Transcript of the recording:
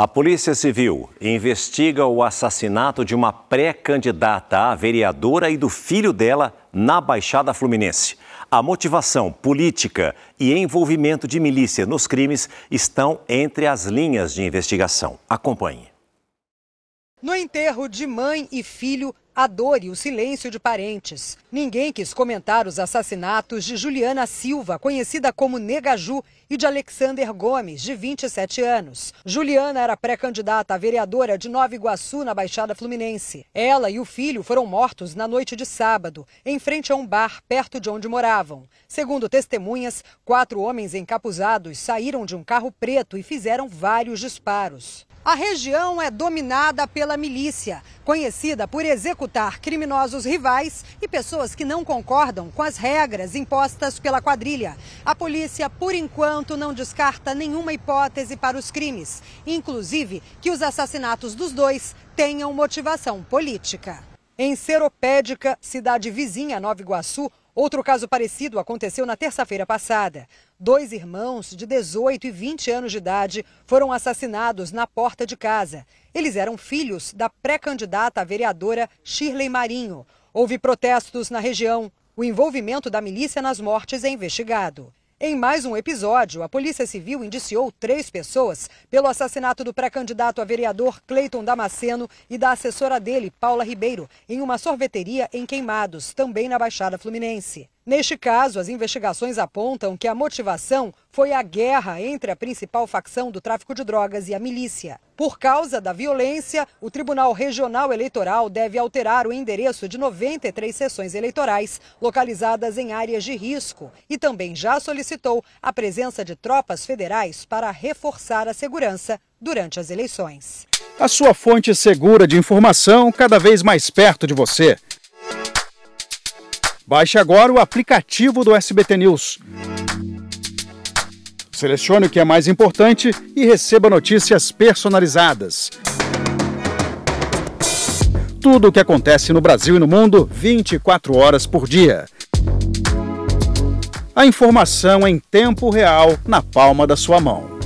A Polícia Civil investiga o assassinato de uma pré-candidata a vereadora e do filho dela na Baixada Fluminense. A motivação política e envolvimento de milícia nos crimes estão entre as linhas de investigação. Acompanhe. No enterro de mãe e filho, a dor e o silêncio de parentes. Ninguém quis comentar os assassinatos de Juliana Silva, conhecida como Negaju, e de Alexander Gomes, de 27 anos. Juliana era pré-candidata a vereadora de Nova Iguaçu, na Baixada Fluminense. Ela e o filho foram mortos na noite de sábado, em frente a um bar perto de onde moravam. Segundo testemunhas, quatro homens encapuzados saíram de um carro preto e fizeram vários disparos. A região é dominada pela milícia, conhecida por executar criminosos rivais e pessoas que não concordam com as regras impostas pela quadrilha. A polícia, por enquanto, não descarta nenhuma hipótese para os crimes, inclusive que os assassinatos dos dois tenham motivação política. Em Seropédica, cidade vizinha a Nova Iguaçu, Outro caso parecido aconteceu na terça-feira passada. Dois irmãos de 18 e 20 anos de idade foram assassinados na porta de casa. Eles eram filhos da pré-candidata a vereadora Shirley Marinho. Houve protestos na região. O envolvimento da milícia nas mortes é investigado. Em mais um episódio, a Polícia Civil indiciou três pessoas pelo assassinato do pré-candidato a vereador Cleiton Damasceno e da assessora dele, Paula Ribeiro, em uma sorveteria em Queimados, também na Baixada Fluminense. Neste caso, as investigações apontam que a motivação foi a guerra entre a principal facção do tráfico de drogas e a milícia. Por causa da violência, o Tribunal Regional Eleitoral deve alterar o endereço de 93 sessões eleitorais localizadas em áreas de risco e também já solicitou a presença de tropas federais para reforçar a segurança durante as eleições. A sua fonte segura de informação cada vez mais perto de você. Baixe agora o aplicativo do SBT News. Selecione o que é mais importante e receba notícias personalizadas. Tudo o que acontece no Brasil e no mundo 24 horas por dia. A informação em tempo real na palma da sua mão.